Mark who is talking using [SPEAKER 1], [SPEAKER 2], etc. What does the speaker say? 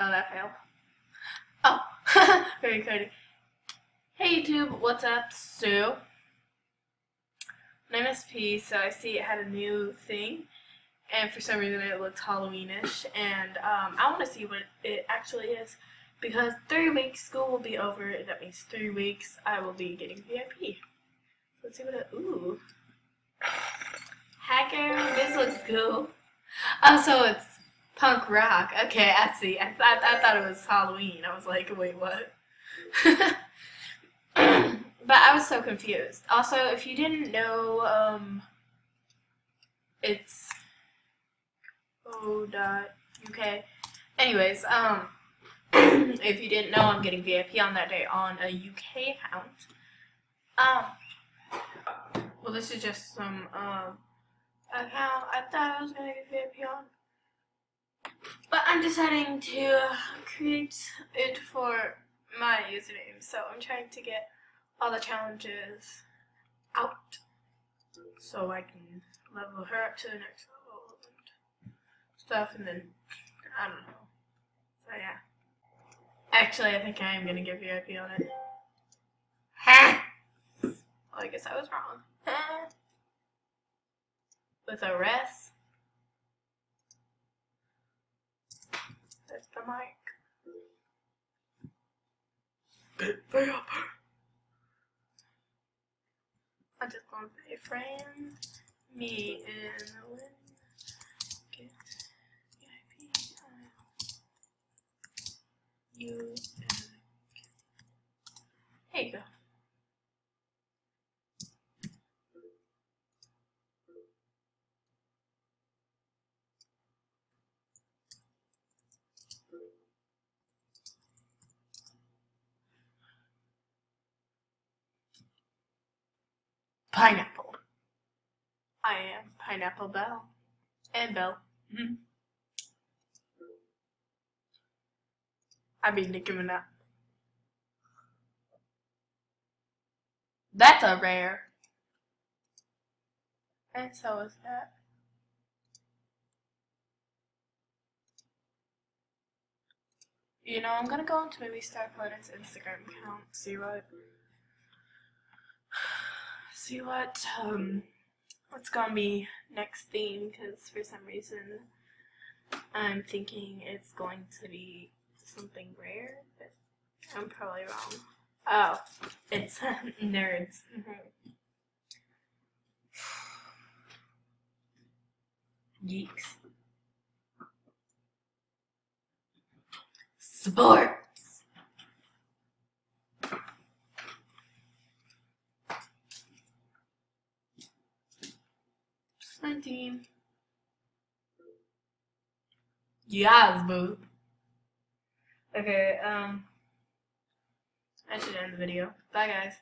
[SPEAKER 1] Oh, that failed. Oh, very good. Hey YouTube, what's up? Sue. my name is P, so I see it had a new thing, and for some reason it looks Halloweenish, and um, I want to see what it actually is, because three weeks school will be over, and that means three weeks I will be getting VIP. Let's see what it, ooh. Hacker, this looks cool. Oh, so it's punk rock. Okay, I see. I, thought I thought it was Halloween. I was like, wait, what? but I was so confused. Also, if you didn't know, um, it's o.uk. Anyways, um, if you didn't know, I'm getting VIP on that day on a UK account. Um, well, this is just some, um, account I thought I was gonna get VIP on. But I'm deciding to create it for my username, so I'm trying to get all the challenges out so I can level her up to the next level and stuff, and then, I don't know. So yeah. Actually, I think I am gonna give VIP on it. Ha! Well, I guess I was wrong. With a rest. That's the mic. I just gonna say friend, me and Lynn get VIP. Um, you and There you go. Pineapple. I am Pineapple Bell. And Bell. Mm-hmm. I mean, Nicki Minaj. That's a rare. And so is that. You know, I'm gonna go into maybe Star Planet's Instagram account, see what see what um what's gonna be next theme because for some reason I'm thinking it's going to be something rare, but I'm probably wrong. Oh, it's nerds. Geeks. Sports. Nineteen. Yes, boo. Okay, um, I should end the video. Bye, guys.